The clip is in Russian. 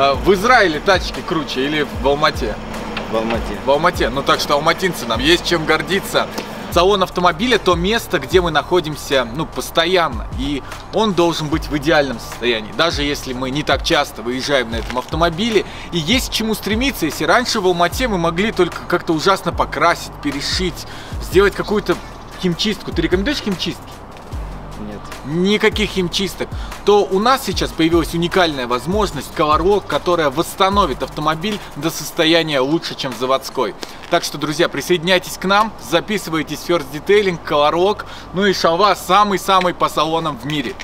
А, В Израиле тачки круче или в Алмате? В Алмате. В Алмате. Ну так что алматинцы нам есть чем гордиться. Салон автомобиля то место, где мы находимся, ну, постоянно. И он должен быть в идеальном состоянии. Даже если мы не так часто выезжаем на этом автомобиле. И есть к чему стремиться. Если раньше в Алмате мы могли только как-то ужасно покрасить, перешить, сделать какую-то химчистку. Ты рекомендуешь химчистки? Нет. никаких химчисток, то у нас сейчас появилась уникальная возможность Колорок, которая восстановит автомобиль до состояния лучше, чем заводской. Так что, друзья, присоединяйтесь к нам, записывайтесь в First Detailing, Колорок, ну и Шалва самый-самый по салонам в мире.